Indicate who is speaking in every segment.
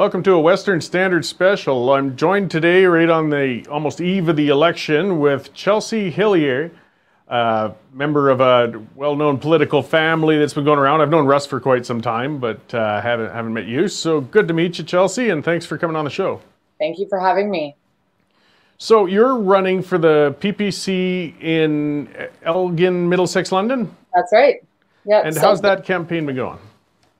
Speaker 1: Welcome to a Western Standard special. I'm joined today, right on the almost eve of the election, with Chelsea Hillier, uh, member of a well-known political family that's been going around. I've known Russ for quite some time, but uh, haven't haven't met you. So good to meet you, Chelsea, and thanks for coming on the show.
Speaker 2: Thank you for having me.
Speaker 1: So you're running for the PPC in Elgin, Middlesex, London.
Speaker 2: That's right.
Speaker 1: Yeah. And so how's that campaign been going?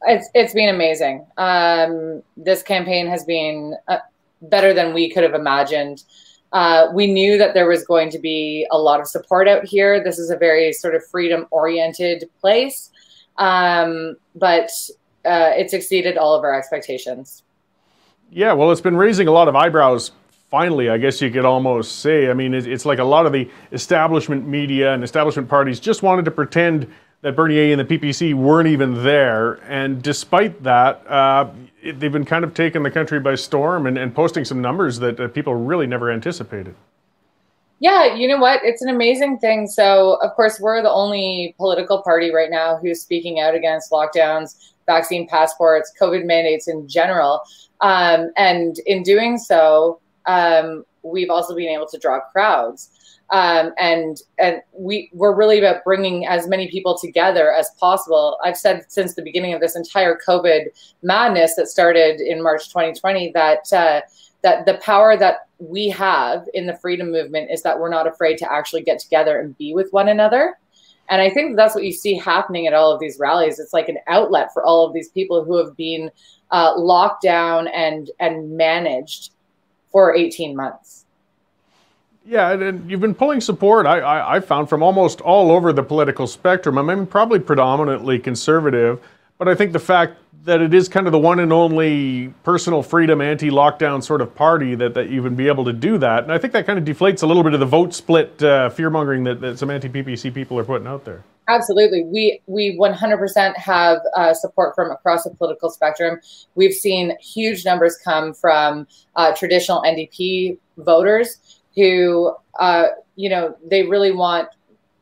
Speaker 2: It's it's been amazing. Um, this campaign has been uh, better than we could have imagined. Uh, we knew that there was going to be a lot of support out here. This is a very sort of freedom oriented place, um, but uh, it's exceeded all of our expectations.
Speaker 1: Yeah, well, it's been raising a lot of eyebrows. Finally, I guess you could almost say. I mean, it's like a lot of the establishment media and establishment parties just wanted to pretend that Bernier and the PPC weren't even there. And despite that, uh, it, they've been kind of taking the country by storm and, and posting some numbers that uh, people really never anticipated.
Speaker 2: Yeah, you know what? It's an amazing thing. So, of course, we're the only political party right now who's speaking out against lockdowns, vaccine passports, COVID mandates in general. Um, and in doing so, um, we've also been able to draw crowds. Um, and and we we're really about bringing as many people together as possible. I've said since the beginning of this entire COVID madness that started in March 2020 that uh, that the power that we have in the freedom movement is that we're not afraid to actually get together and be with one another. And I think that's what you see happening at all of these rallies. It's like an outlet for all of these people who have been uh, locked down and and managed for 18 months.
Speaker 1: Yeah, and you've been pulling support, I, I, I, found, from almost all over the political spectrum. I mean, probably predominantly conservative, but I think the fact that it is kind of the one and only personal freedom, anti lockdown sort of party that, that you would be able to do that. And I think that kind of deflates a little bit of the vote split uh, fear mongering that, that some anti PPC people are putting out there.
Speaker 2: Absolutely. We we 100% have uh, support from across the political spectrum. We've seen huge numbers come from uh, traditional NDP voters who, uh, you know, they really want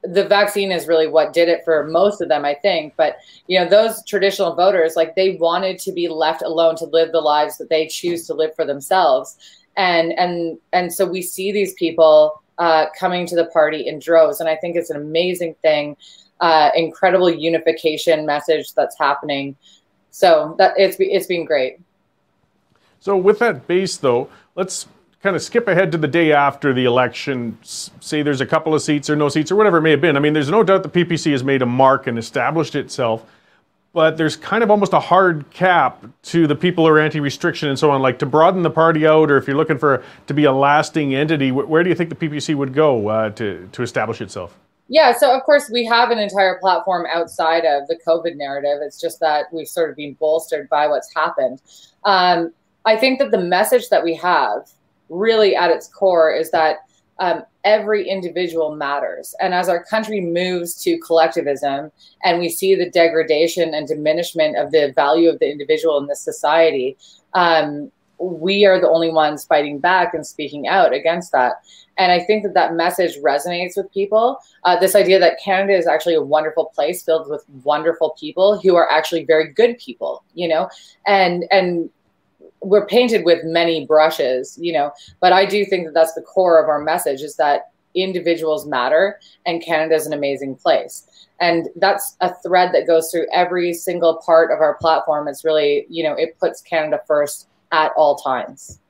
Speaker 2: the vaccine is really what did it for most of them, I think. But you know, those traditional voters, like they wanted to be left alone to live the lives that they choose to live for themselves, and and and so we see these people uh, coming to the party in droves, and I think it's an amazing thing, uh, incredible unification message that's happening. So that it's it's been great.
Speaker 1: So with that base, though, let's kind of skip ahead to the day after the election, say there's a couple of seats or no seats or whatever it may have been. I mean, there's no doubt the PPC has made a mark and established itself, but there's kind of almost a hard cap to the people who are anti-restriction and so on. Like to broaden the party out, or if you're looking for to be a lasting entity, where do you think the PPC would go uh, to to establish itself?
Speaker 2: Yeah, so of course we have an entire platform outside of the COVID narrative. It's just that we've sort of been bolstered by what's happened. Um, I think that the message that we have really at its core is that um, every individual matters. And as our country moves to collectivism and we see the degradation and diminishment of the value of the individual in this society, um, we are the only ones fighting back and speaking out against that. And I think that that message resonates with people. Uh, this idea that Canada is actually a wonderful place filled with wonderful people who are actually very good people, you know, and and we're painted with many brushes, you know, but I do think that that's the core of our message is that individuals matter and Canada is an amazing place. And that's a thread that goes through every single part of our platform. It's really, you know, it puts Canada first at all times.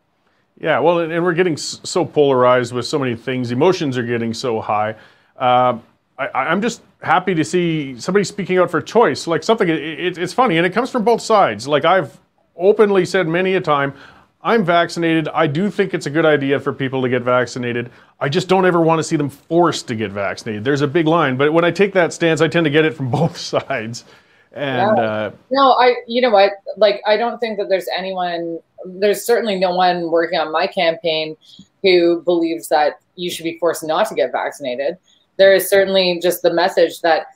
Speaker 1: Yeah, well, and we're getting so polarized with so many things. Emotions are getting so high. Uh, I, am just happy to see somebody speaking out for choice, like something. It, it's funny, and it comes from both sides. Like I've openly said many a time, I'm vaccinated. I do think it's a good idea for people to get vaccinated. I just don't ever want to see them forced to get vaccinated. There's a big line, but when I take that stance, I tend to get it from both sides. And yeah. uh,
Speaker 2: no, I, you know what? Like, I don't think that there's anyone. There's certainly no one working on my campaign who believes that you should be forced not to get vaccinated. There is certainly just the message that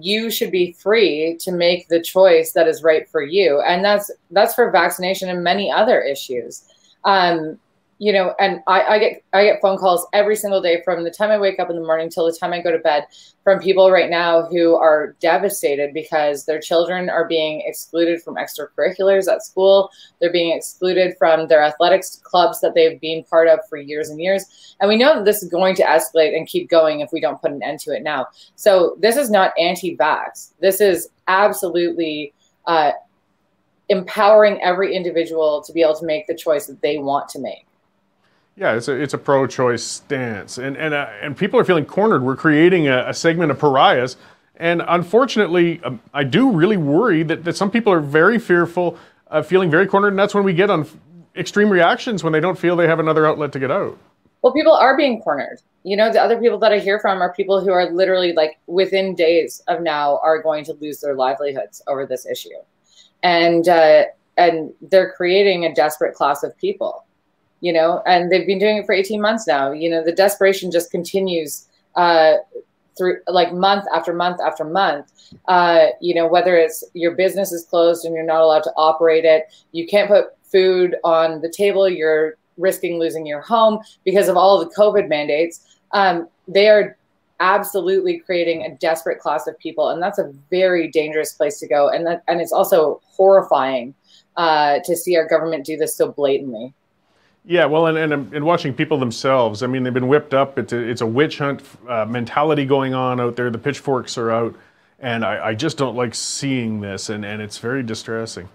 Speaker 2: you should be free to make the choice that is right for you. And that's that's for vaccination and many other issues. Um, you know, and I, I, get I get phone calls every single day from the time I wake up in the morning till the time I go to bed from people right now who are devastated because their children are being excluded from extracurriculars at school. They're being excluded from their athletics clubs that they've been part of for years and years. And we know that this is going to escalate and keep going if we don't put an end to it now. So this is not anti-vax. This is absolutely uh, empowering every individual to be able to make the choice that they want to make.
Speaker 1: Yeah, it's a, it's a pro-choice stance, and and uh, and people are feeling cornered. We're creating a, a segment of pariahs, and unfortunately, um, I do really worry that, that some people are very fearful, uh, feeling very cornered, and that's when we get on extreme reactions when they don't feel they have another outlet to get out.
Speaker 2: Well, people are being cornered. You know, the other people that I hear from are people who are literally like within days of now are going to lose their livelihoods over this issue, and uh, and they're creating a desperate class of people you know, and they've been doing it for 18 months now. You know, the desperation just continues uh, through like month after month after month. Uh, you know, whether it's your business is closed and you're not allowed to operate it, you can't put food on the table, you're risking losing your home because of all the COVID mandates. Um, they are absolutely creating a desperate class of people, and that's a very dangerous place to go. And that, and it's also horrifying uh, to see our government do this so blatantly.
Speaker 1: Yeah, well, and, and, and watching people themselves, I mean, they've been whipped up. It's a, it's a witch hunt uh, mentality going on out there. The pitchforks are out, and I, I just don't like seeing this, and, and it's very distressing.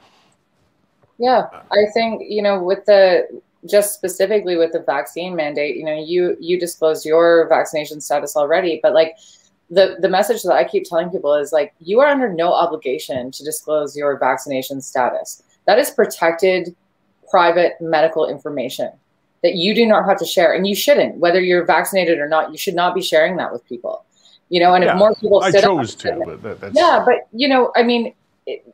Speaker 2: Yeah, I think, you know, with the, just specifically with the vaccine mandate, you know, you, you disclosed your vaccination status already, but like, the, the message that I keep telling people is like, you are under no obligation to disclose your vaccination status. That is protected private medical information that you do not have to share and you shouldn't. Whether you're vaccinated or not you should not be sharing that with people. You know and yeah, if more people
Speaker 1: I chose to but that, that's
Speaker 2: yeah but you know i mean it,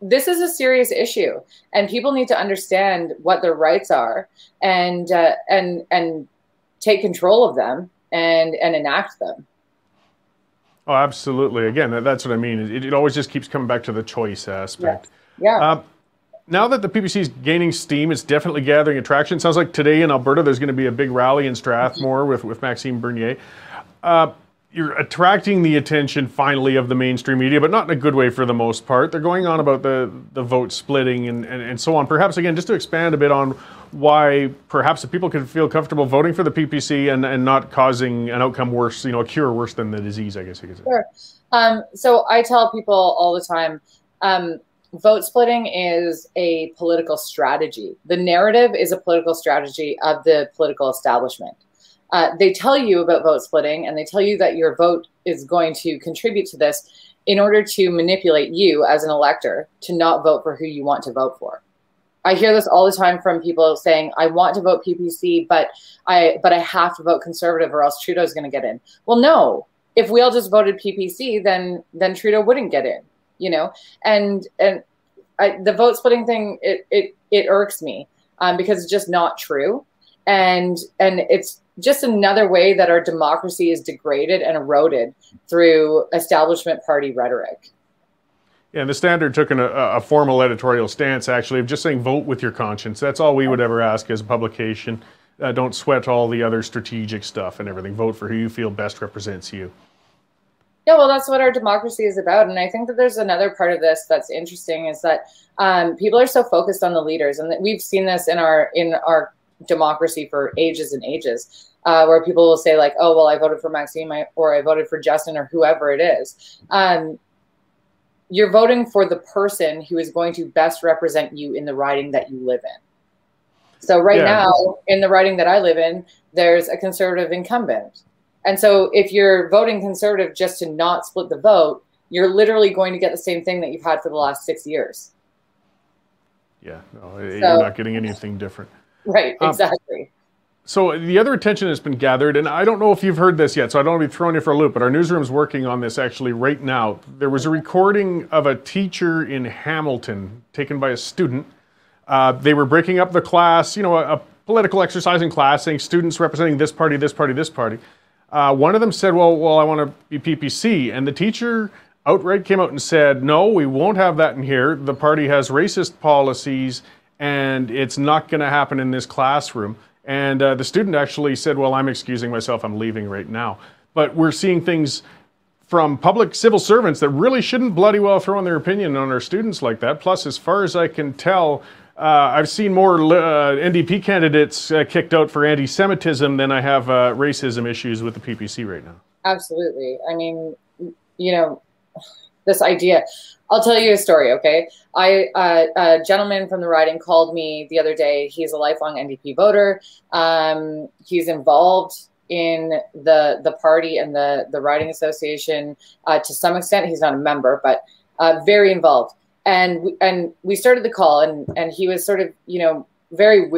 Speaker 2: this is a serious issue and people need to understand what their rights are and uh, and and take control of them and and enact them.
Speaker 1: Oh absolutely. Again that's what i mean. It, it always just keeps coming back to the choice aspect.
Speaker 2: Yes. yeah. Uh,
Speaker 1: now that the PPC is gaining steam, it's definitely gathering attraction. Sounds like today in Alberta, there's going to be a big rally in Strathmore with, with Maxime Bernier. Uh, you're attracting the attention finally of the mainstream media, but not in a good way for the most part. They're going on about the, the vote splitting and, and, and so on. Perhaps, again, just to expand a bit on why perhaps the people could feel comfortable voting for the PPC and, and not causing an outcome worse, you know, a cure worse than the disease, I guess you could say.
Speaker 2: Sure. Um, so I tell people all the time, um, vote splitting is a political strategy. The narrative is a political strategy of the political establishment. Uh, they tell you about vote splitting and they tell you that your vote is going to contribute to this in order to manipulate you as an elector to not vote for who you want to vote for. I hear this all the time from people saying, "I want to vote PPC, but I but I have to vote conservative, or else Trudeau's going to get in." Well, no. If we all just voted PPC, then then Trudeau wouldn't get in you know, and and I, the vote splitting thing it it it irks me um, because it's just not true, and and it's just another way that our democracy is degraded and eroded through establishment party rhetoric.
Speaker 1: Yeah, the Standard took an, a, a, formal editorial stance, actually, of just saying vote with your conscience. That's all we would ever ask as a publication. Uh, don't sweat all the other strategic stuff and everything. Vote for who you feel best represents you.
Speaker 2: Yeah, well, that's what our democracy is about. And I think that there's another part of this that's interesting is that um, people are so focused on the leaders, and we've seen this in our in our democracy for ages and ages, uh, where people will say like, "Oh, well, I voted for Maxime, or I voted for Justin, or whoever it is." Um, you're voting for the person who is going to best represent you in the riding that you live in. So right yeah. now, in the riding that I live in, there's a conservative incumbent and so if you're voting conservative just to not split the vote, you're literally going to get the same thing that you've had for the last six years.
Speaker 1: Yeah, no, so, you're not getting anything different.
Speaker 2: Right, um, exactly. Um,
Speaker 1: so the other attention has been gathered, and I don't know if you've heard this yet, so I don't want to be throwing you for a loop, but our newsroom's working on this actually right now. There was a recording of a teacher in Hamilton taken by a student. Uh, they were breaking up the class, you know, a, a political exercising class, saying students representing this party, this party, this party. Uh, one of them said, well, well, I want to be PPC. And the teacher outright came out and said, no, we won't have that in here. The party has racist policies and it's not going to happen in this classroom. And uh, the student actually said, Well, I'm excusing myself, I'm leaving right now. But we're seeing things from public civil servants that really shouldn't bloody well throw in their opinion on our students like that. Plus, as far as I can tell, uh, I've seen more uh, NDP candidates uh, kicked out for anti Semitism than I have uh, racism issues with the PPC right now.
Speaker 2: Absolutely. I mean, you know, this idea. I'll tell you a story, okay? I uh, a gentleman from the riding called me the other day. He's a lifelong NDP voter. Um, he's involved in the the party and the the riding association uh, to some extent. He's not a member, but very involved. And we, and we started the call, and and he was sort of you know very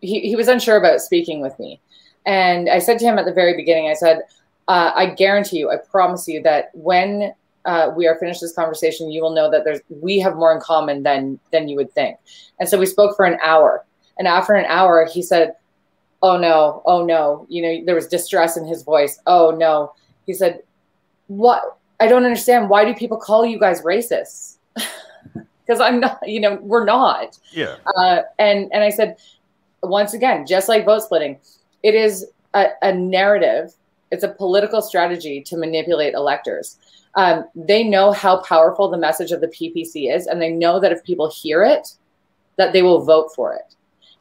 Speaker 2: he he was unsure about speaking with me. And I said to him at the very beginning, I said, uh, I guarantee you, I promise you that when uh, we are finished this conversation, you will know that there's we have more in common than than you would think. And so we spoke for an hour. And after an hour, he said, "Oh no, oh no." You know, there was distress in his voice. "Oh no." He said, "What? I don't understand. Why do people call you guys racists?" Because I'm not. You know, we're not.
Speaker 1: Yeah.
Speaker 2: Uh, and and I said, once again, just like vote splitting, it is a, a narrative. It's a political strategy to manipulate electors um, they know how powerful the message of the PPC is, and they know that if people hear it, that they will vote for it.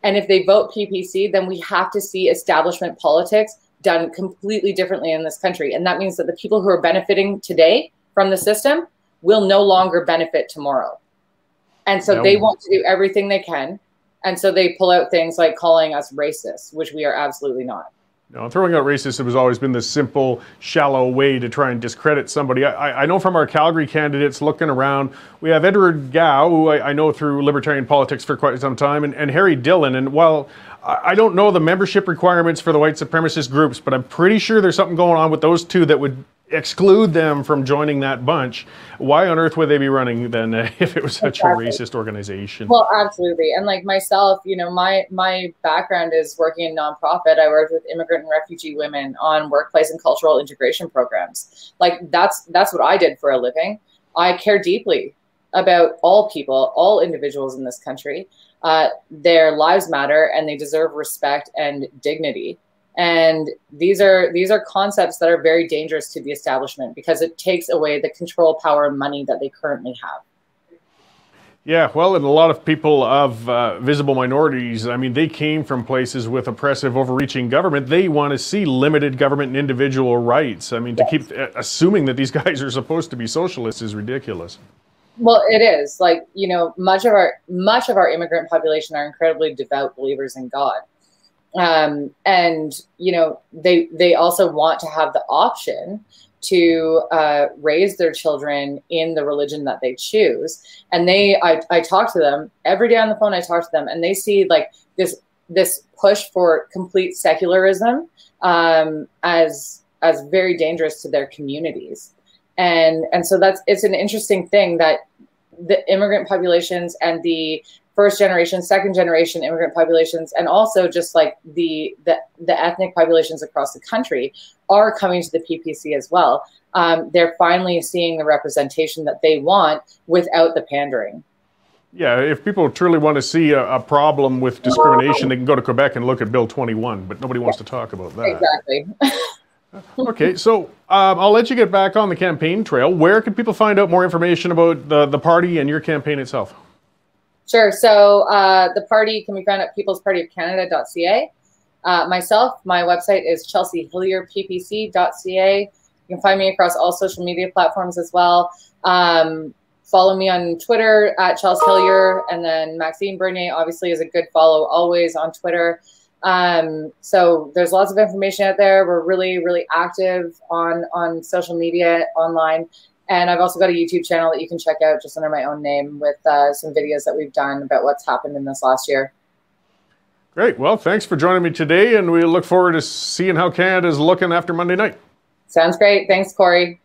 Speaker 2: And if they vote PPC, then we have to see establishment politics done completely differently in this country. And that means that the people who are benefiting today from the system will no longer benefit tomorrow. And so no. they want to do everything they can. And so they pull out things like calling us racist, which we are absolutely not.
Speaker 1: No, throwing out racist has always been this simple, shallow way to try and discredit somebody. I, I know from our Calgary candidates looking around, we have Edward Gow, who I, I know through libertarian politics for quite some time, and, and Harry Dillon. And while I don't know the membership requirements for the white supremacist groups, but I'm pretty sure there's something going on with those two that would exclude them from joining that bunch, why on earth would they be running then if it was such exactly. a racist organization?
Speaker 2: Well, absolutely. And like myself, you know, my my background is working in nonprofit. I worked with immigrant and refugee women on workplace and cultural integration programs. Like that's that's what I did for a living. I care deeply about all people, all individuals in this country. Uh, their lives matter and they deserve respect and dignity and these are these are concepts that are very dangerous to the establishment because it takes away the control power and money that they currently have
Speaker 1: yeah, well, and a lot of people of uh, visible minorities, I mean, they came from places with oppressive, overreaching government. They want to see limited government and individual rights. I mean, yes. to keep uh, assuming that these guys are supposed to be socialists is ridiculous.
Speaker 2: Well, it is. Like, you know, much of our much of our immigrant population are incredibly devout believers in God um, and you know they they also want to have the option to uh, raise their children in the religion that they choose. And they I, I talk to them every day on the phone i talk to them and they see like this this push for complete secularism um, as as very dangerous to their communities. And and so that's it's an interesting thing that the immigrant populations and the first generation, second generation immigrant populations, and also just like the the, the ethnic populations across the country are coming to the PPC as well. Um, they're finally seeing the representation that they want without the pandering.
Speaker 1: Yeah, if people truly want to see a, a, problem with discrimination, they can go to Quebec and look at Bill 21, but nobody wants to talk about that.
Speaker 2: Exactly.
Speaker 1: okay, so um, I'll let you get back on the campaign trail. Where can people find out more information about the, the party and your campaign itself?
Speaker 2: Sure. So uh, the party can be found at peoplespartyofcanada.ca. Uh, myself, my website is chelseahillierppc.ca. You can find me across all social media platforms as well. Um, follow me on Twitter at Chelsea Hillier, and then Maxime Bernier obviously is a good follow always on Twitter. Um, so there's lots of information out there. We're really, really active on on social media online, and I've also got a YouTube channel that you can check out just under my own name with uh, some videos that we've done about what's happened in this last year.
Speaker 1: Great. Well, thanks for joining me today, and we look forward to seeing how Canada is looking after Monday night.
Speaker 2: Sounds great. Thanks, Cory.